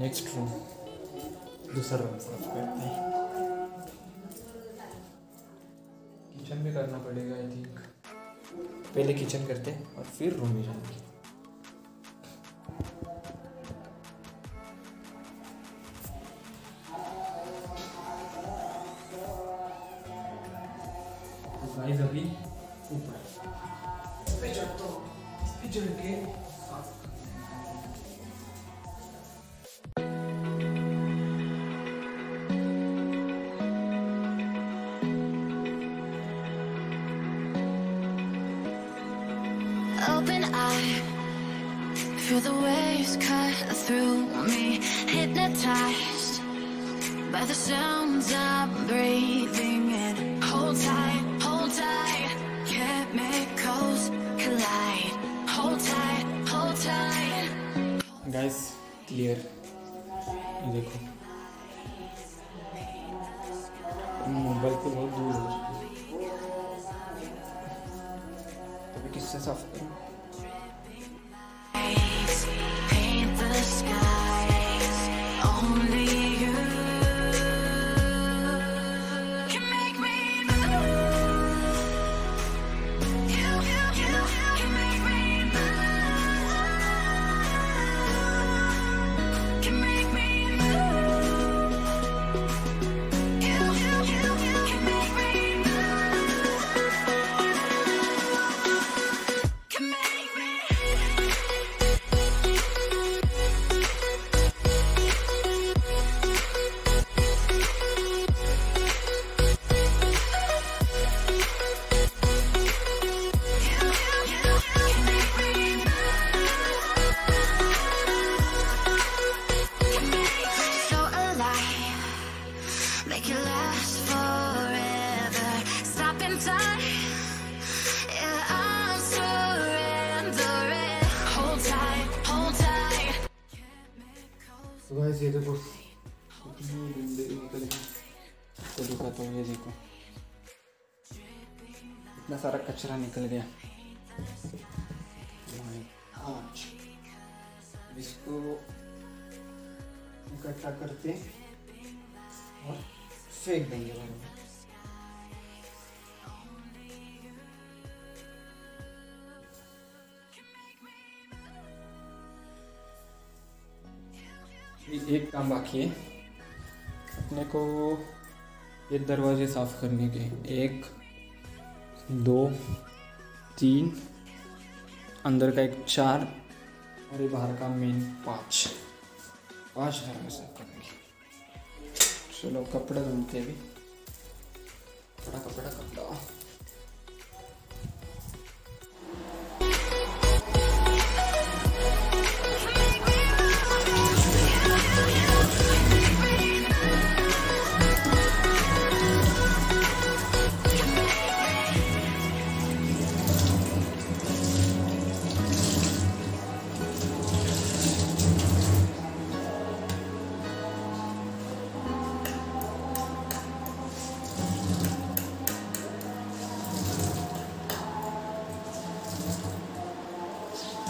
Next room दूसरा room साफ़ करते हैं। किचन भी करना पड़ेगा आई थिंक पहले किचन करते हैं और फिर रूम में जाएँगे। तो गाइस अभी ऊपर। पे चढ़ता हूँ इस पे चढ़ के open eye. Feel the waves cut through me Hypnotized by the sounds I'm breathing in. Hold tight, hold tight. Chemicals collide. Hold tight, hold tight. Guys, clear. देखो तो गाइस ये देखो कितनी गंदगी निकल गई तो दिखाता हूँ ये देखो इतना सारा कचरा निकल गया इसको इकट्ठा करते और फेंक देंगे घर में ये एक काम बाकी है। अपने को ये दरवाजे साफ़ करने के एक, दो, तीन, अंदर का एक चार और ये बाहर का मेन पाँच। पाँच दरवाजे साफ़ करेंगे चलो कपड़े धुलते भी कपड़ा कपड़ा कपड़ा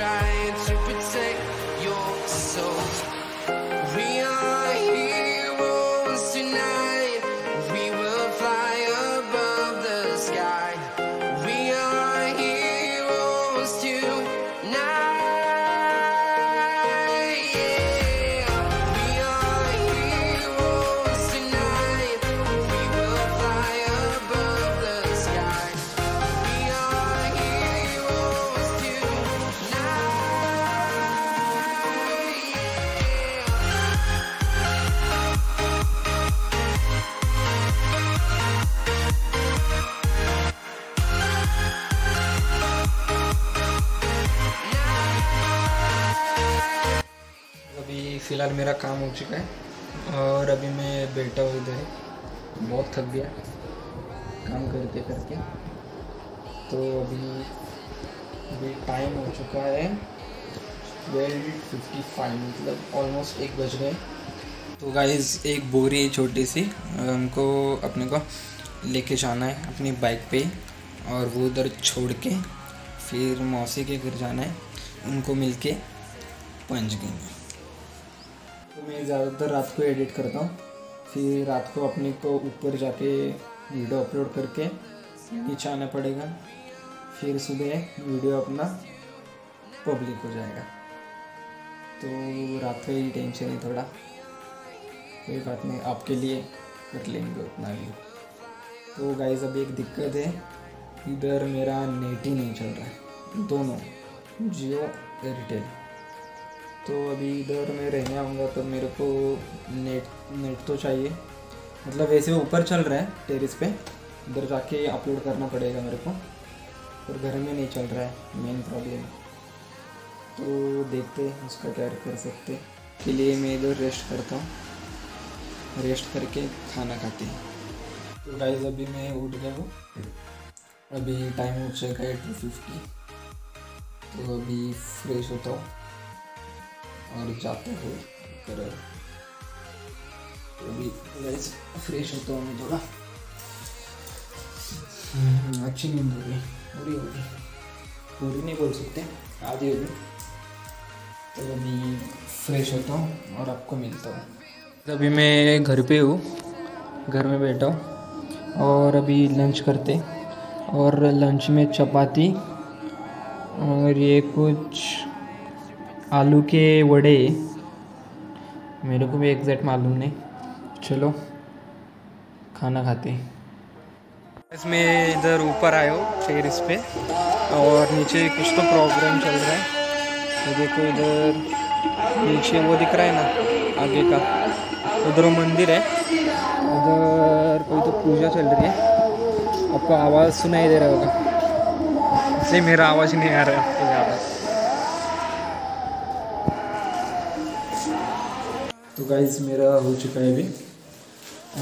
trying to फ़िलहाल मेरा काम हो चुका है और अभी मैं बैठा हूँ इधर बहुत थक गया काम करते करके तो अभी अभी टाइम हो चुका है ट्वेल्व फिफ्टी फाइव मतलब ऑलमोस्ट एक बज गए। तो गाइज़ एक बोरी छोटी सी हमको अपने को लेके जाना है अपनी बाइक पे और वो उधर छोड़ के फिर मौसी के घर जाना है। उनको मिलके पंचगंज तो मैं ज़्यादातर रात को एडिट करता हूँ। फिर रात को अपने को ऊपर जाके वीडियो अपलोड करके नीचे आना पड़ेगा। फिर सुबह वीडियो अपना पब्लिक हो जाएगा। तो रात का ही टेंशन है थोड़ा। कोई बात नहीं, आपके लिए कर लेंगे उतना भी तो गाइज़ अब एक दिक्कत है। इधर मेरा नेट ही नहीं चल रहा है। दोनों, जियो एयरटेल तो अभी इधर मैं रहने आऊँगा तो मेरे को नेट नेट तो चाहिए। मतलब वैसे ऊपर चल रहा है टेरिस पे। उधर जाके अपलोड करना पड़ेगा मेरे को। पर घर में नहीं चल रहा है मेन प्रॉब्लम तो देखते उसका क्या कर सकते के लिए मैं इधर रेस्ट करता हूँ। रेस्ट करके खाना खाते हैं। तो गाइज़ अभी मैं उठ गया हूँ। अभी टाइम हो चुका है टू फिफ्टी तो अभी फ्रेश होता हूँ। और जाते हुए तो अभी फ्रेश होता हूँ थोड़ा। हम्म, अच्छी नींद हो गई पूरी हो गई पूरी नहीं बोल सकते आधी हो गई तो अभी फ्रेश होता हूँ और आपको मिलता हूँ। अभी मैं घर पे हूँ घर में बैठा हूँ। और अभी लंच करते और लंच में चपाती और ये कुछ आलू के वड़े। मेरे को भी एग्जैक्ट मालूम नहीं। चलो खाना खाते इसमें इधर ऊपर आए हो टेरिस पे और नीचे कुछ तो प्रोग्राम चल रहा है। ये देखो इधर नीचे वो दिख रहा है ना आगे का। उधर वो मंदिर है। उधर कोई तो पूजा चल रही है। आपको आवाज़ सुनाई दे रहा होगा। इसलिए मेरा आवाज़ नहीं आ रहा। है गाइज़ मेरा हो चुका है अभी।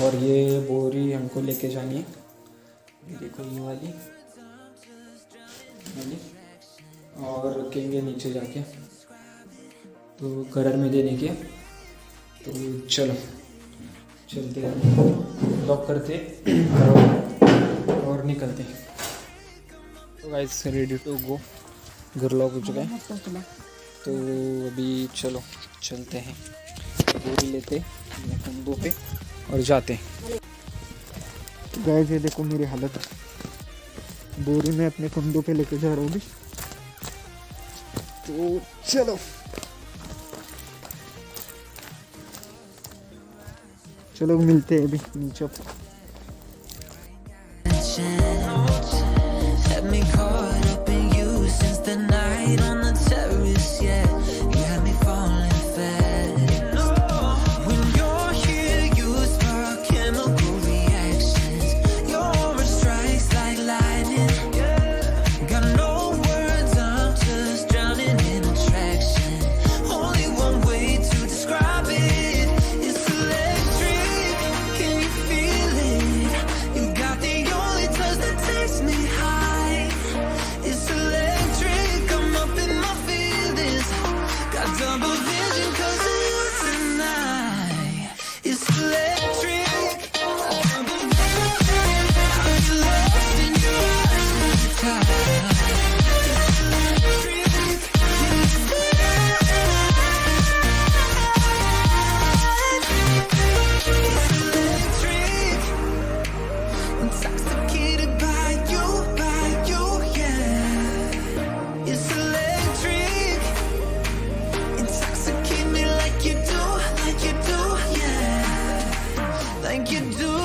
और ये बोरी हमको लेके जानी है। ये देखो ये वाली। वाली। और रखेंगे नीचे जाके। तो कलर में देने के। तो चलो चलते हैं। लॉक करते और, और निकलते तो गाइस रेडी टू गो घर लॉक हो चुका है। तो अभी चलो चलते हैं। बोरी लेते कंधों पे और जाते तो गाय ये देखो मेरी हालत। बोरी में अपने कंधों पे लेके जा रहा हूँ तो चलो। चलो मिलते हैं अभी नीचे। You do.